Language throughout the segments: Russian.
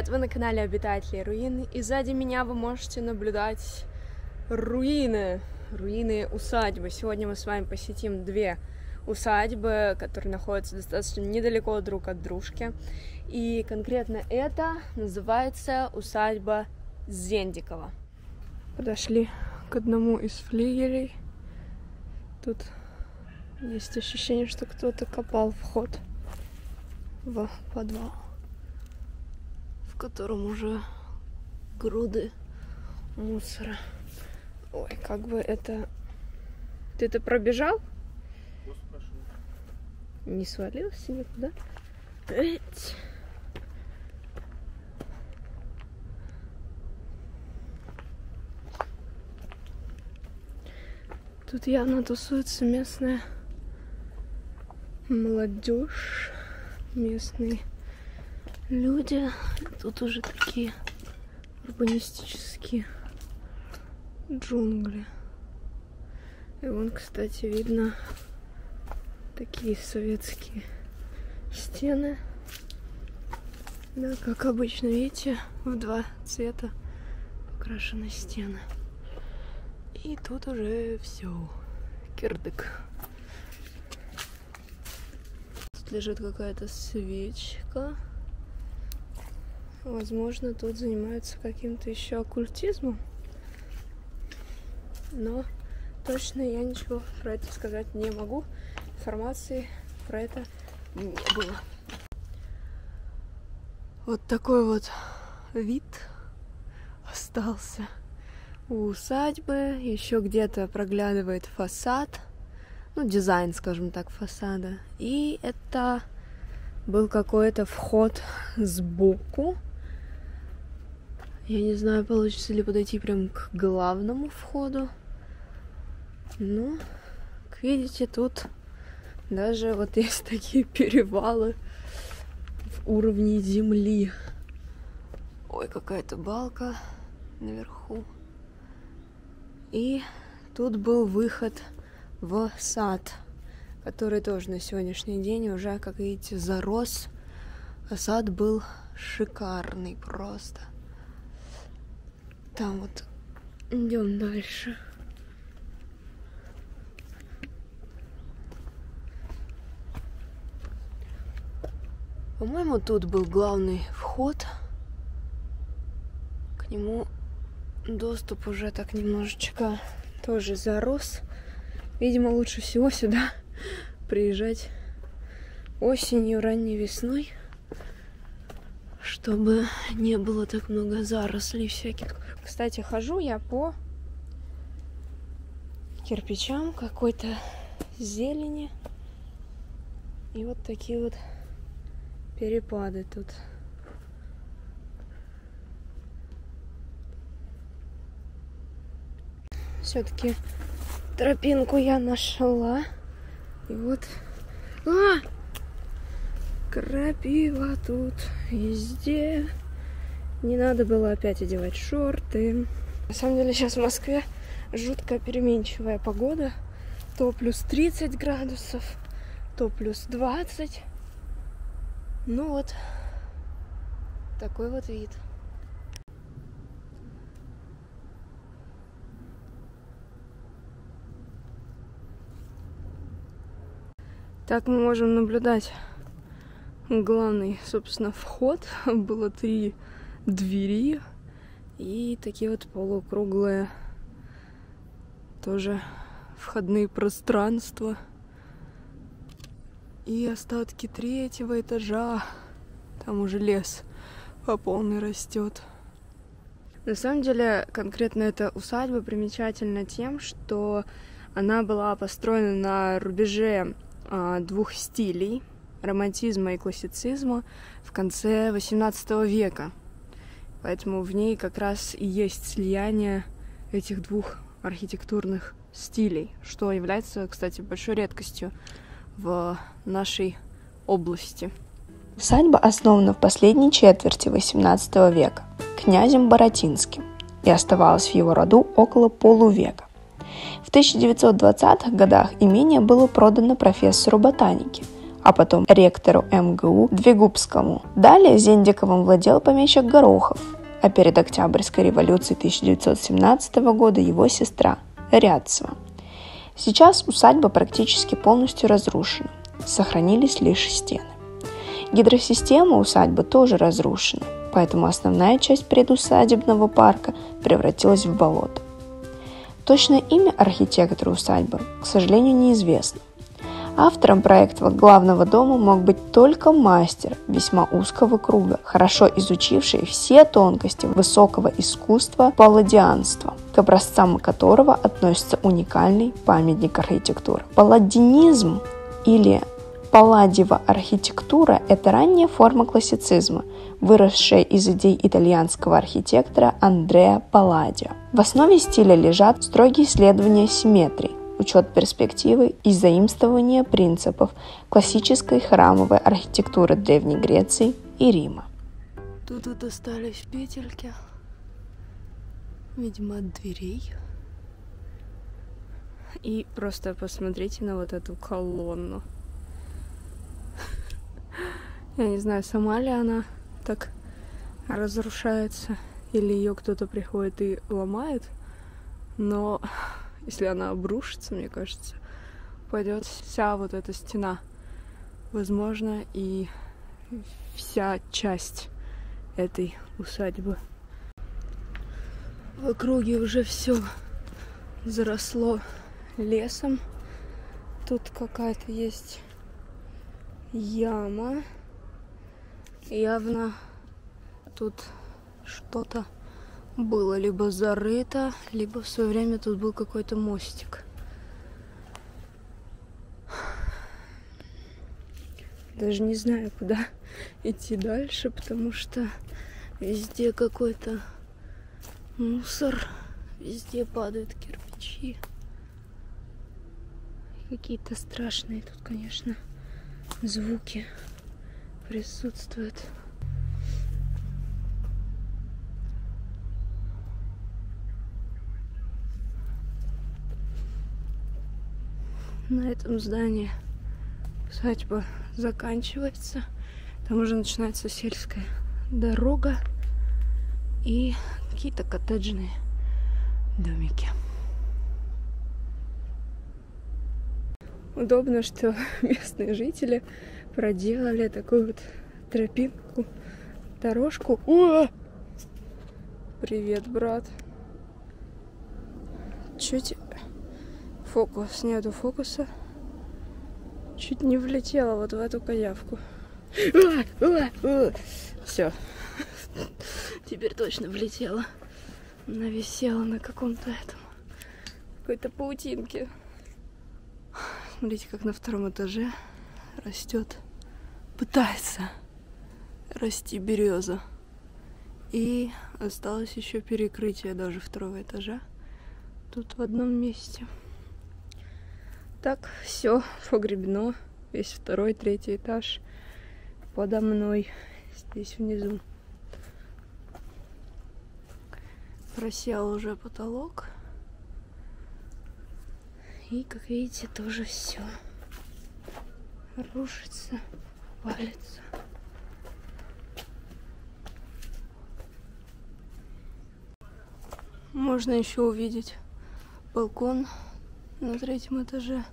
Привет, вы на канале Обитатели Руин, и сзади меня вы можете наблюдать руины, руины усадьбы. Сегодня мы с вами посетим две усадьбы, которые находятся достаточно недалеко друг от дружки. И конкретно это называется усадьба Зендикова. Подошли к одному из флигелей. Тут есть ощущение, что кто-то копал вход в подвал, котором уже груды мусора. Ой, как бы это... Ты это пробежал? Не свалился никуда? Эть. Тут явно тусуется местная молодежь, местные люди. Тут уже такие урбанистические джунгли. И вон, кстати, видно такие советские стены. Да, как обычно, видите, в два цвета украшены стены. И тут уже все. Кирдык. Тут лежит какая-то свечка. Возможно, тут занимаются каким-то еще оккультизмом. Но точно я ничего про это сказать не могу. Информации про это не было. Вот такой вот вид остался у усадьбы. Еще где-то проглядывает фасад. Ну, дизайн, скажем так, фасада. И это был какой-то вход сбоку. Я не знаю, получится ли подойти прям к главному входу. Ну, как видите, тут даже вот есть такие перевалы в уровне земли. Ой, какая-то балка наверху. И тут был выход в сад, который тоже на сегодняшний день уже, как видите, зарос. А сад был шикарный просто. Там вот идем дальше. По-моему, тут был главный вход. К нему доступ уже так немножечко тоже зарос. Видимо, лучше всего сюда приезжать осенью, ранней весной, чтобы не было так много зарослей всяких. Кстати, хожу я по кирпичам какой-то зелени. И вот такие вот перепады тут. все-таки тропинку я нашла. И вот... А! Крапива тут везде. Не надо было опять одевать шорты. На самом деле сейчас в Москве жутко переменчивая погода. То плюс 30 градусов, то плюс 20. Ну вот, такой вот вид. Так мы можем наблюдать главный, собственно, вход. Было три двери и такие вот полукруглые тоже входные пространства. И остатки третьего этажа. Там уже лес по полной растет. На самом деле, конкретно эта усадьба примечательна тем, что она была построена на рубеже а, двух стилей романтизма и классицизма в конце XVIII века. Поэтому в ней как раз и есть слияние этих двух архитектурных стилей, что является, кстати, большой редкостью в нашей области. Усадьба основана в последней четверти XVIII века князем Боротинским и оставалась в его роду около полувека. В 1920-х годах имение было продано профессору ботаники а потом ректору МГУ Двигубскому. Далее Зендиковым владел помещик Горохов, а перед Октябрьской революцией 1917 года его сестра Рядцева. Сейчас усадьба практически полностью разрушена, сохранились лишь стены. Гидросистема усадьбы тоже разрушена, поэтому основная часть предусадебного парка превратилась в болото. Точное имя архитектора усадьбы, к сожалению, неизвестно. Автором проекта главного дома мог быть только мастер весьма узкого круга, хорошо изучивший все тонкости высокого искусства палладианства, к образцам которого относится уникальный памятник архитектуры. Палладинизм или Палладиева архитектура – это ранняя форма классицизма, выросшая из идей итальянского архитектора Андреа Палладио. В основе стиля лежат строгие исследования симметрии, учет перспективы и заимствование принципов классической храмовой архитектуры Древней Греции и Рима. Тут вот остались петельки, видимо, от дверей. И просто посмотрите на вот эту колонну. Я не знаю, сама ли она так разрушается, или ее кто-то приходит и ломает, но если она обрушится, мне кажется, пойдет вся вот эта стена. Возможно, и вся часть этой усадьбы. В округе уже все заросло лесом. Тут какая-то есть яма. Явно тут что-то было либо зарыто, либо в свое время тут был какой-то мостик. Даже не знаю, куда идти дальше, потому что везде какой-то мусор, везде падают кирпичи. Какие-то страшные тут, конечно, звуки присутствуют. На этом здании усадьба заканчивается. Там уже начинается сельская дорога и какие-то коттеджные домики. Удобно, что местные жители проделали такую вот тропинку, дорожку. О! Привет, брат. Чуть Фокус, нету фокуса. Чуть не влетела вот в эту каявку. Все. Теперь точно влетела. Нависела на каком-то этом какой-то паутинке. Смотрите, как на втором этаже растет, пытается расти береза. И осталось еще перекрытие даже второго этажа. Тут в одном месте. Так, все погребено. Весь второй, третий этаж подо мной. Здесь внизу. Просел уже потолок. И, как видите, тоже все рушится, валится. Можно еще увидеть балкон на третьем этаже.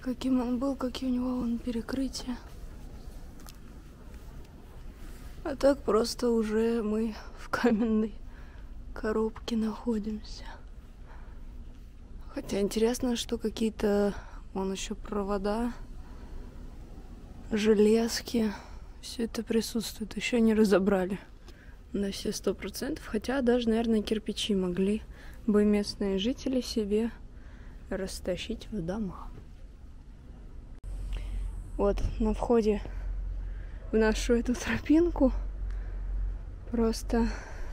Каким он был, какие у него он перекрытия. А так просто уже мы в каменной коробке находимся. Хотя интересно, что какие-то вон еще провода, железки, все это присутствует. Еще не разобрали на все сто процентов. Хотя даже, наверное, кирпичи могли бы местные жители себе растащить в дома. Вот на входе в нашу эту тропинку просто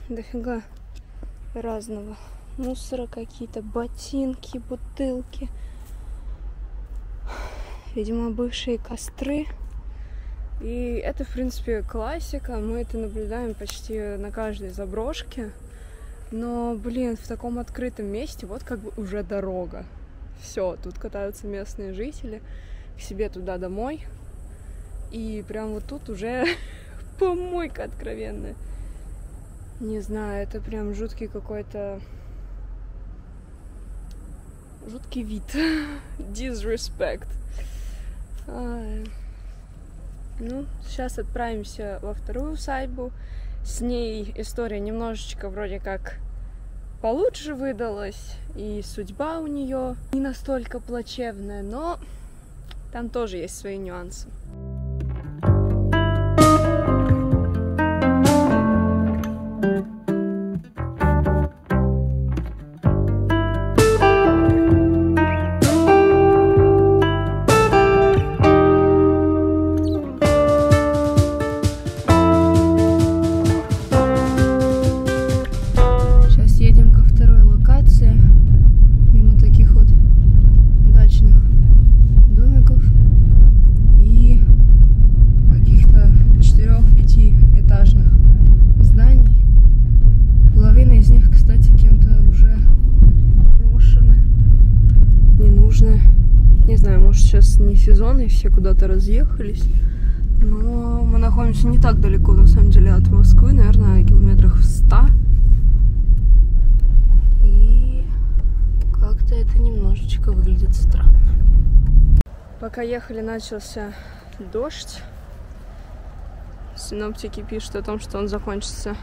дофига разного мусора, какие-то ботинки, бутылки. Видимо, бывшие костры. И это, в принципе, классика. Мы это наблюдаем почти на каждой заброшке. Но, блин, в таком открытом месте вот как бы уже дорога. Все, тут катаются местные жители к себе туда домой. И прям вот тут уже помойка откровенная. Не знаю, это прям жуткий какой-то жуткий вид. Disrespect. Ну, сейчас отправимся во вторую усадьбу. С ней история немножечко вроде как получше выдалась, и судьба у нее не настолько плачевная, но там тоже есть свои нюансы. Все куда-то разъехались. Но мы находимся не так далеко, на самом деле, от Москвы, наверное, километрах в 100. И как-то это немножечко выглядит странно. Пока ехали, начался дождь. Синоптики пишут о том, что он закончится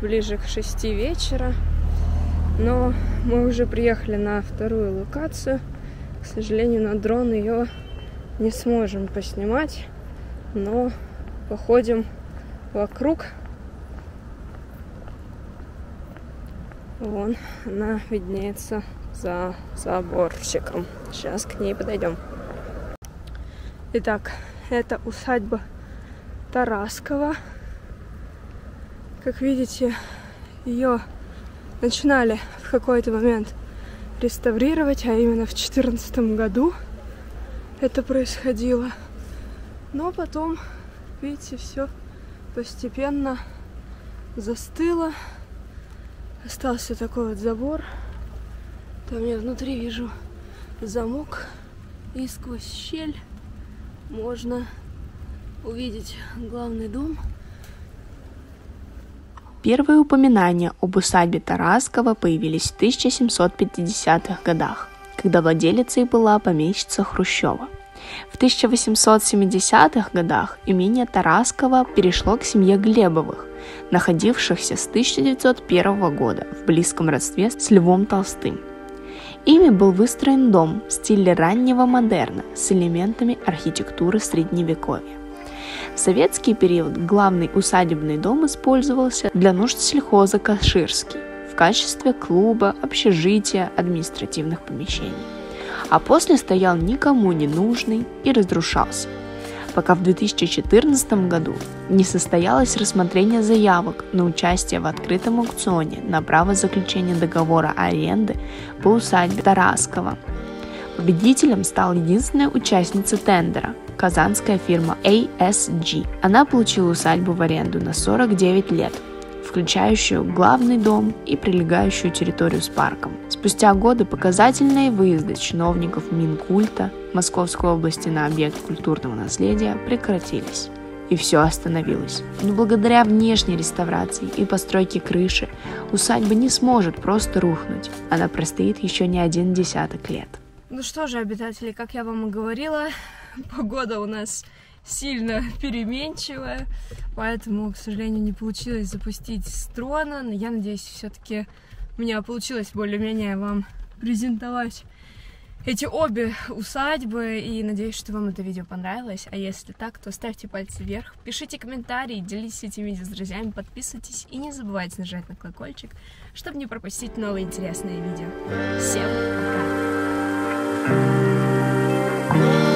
ближе к 6 вечера. Но мы уже приехали на вторую локацию. К сожалению, на дрон ее не сможем поснимать, но походим вокруг. Вон она виднеется за заборчиком. Сейчас к ней подойдем. Итак, это усадьба Тараскова. Как видите, ее начинали в какой-то момент реставрировать, а именно в 2014 году это происходило. Но потом, видите, все постепенно застыло. Остался такой вот забор. Там я внутри вижу замок. И сквозь щель можно увидеть главный дом. Первые упоминания об усадьбе Тараскова появились в 1750-х годах когда владелицей была помещица Хрущева. В 1870-х годах имение Тараскова перешло к семье Глебовых, находившихся с 1901 года в близком родстве с Львом Толстым. Ими был выстроен дом в стиле раннего модерна с элементами архитектуры средневековья. В советский период главный усадебный дом использовался для нужд сельхоза Каширский в качестве клуба, общежития, административных помещений. А после стоял никому не нужный и разрушался, пока в 2014 году не состоялось рассмотрение заявок на участие в открытом аукционе на право заключения договора аренды по усадьбе Тараскова. Победителем стала единственная участница тендера – казанская фирма ASG. Она получила усадьбу в аренду на 49 лет – включающую главный дом и прилегающую территорию с парком. Спустя годы показательные выезды чиновников Минкульта Московской области на объект культурного наследия прекратились. И все остановилось. Но благодаря внешней реставрации и постройке крыши усадьба не сможет просто рухнуть. Она простоит еще не один десяток лет. Ну что же, обитатели, как я вам и говорила, погода у нас сильно переменчивая, поэтому, к сожалению, не получилось запустить с трона, но я надеюсь, все-таки у меня получилось более-менее вам презентовать эти обе усадьбы, и надеюсь, что вам это видео понравилось, а если так, то ставьте пальцы вверх, пишите комментарии, делитесь этим видео с друзьями, подписывайтесь и не забывайте нажать на колокольчик, чтобы не пропустить новые интересные видео. Всем пока!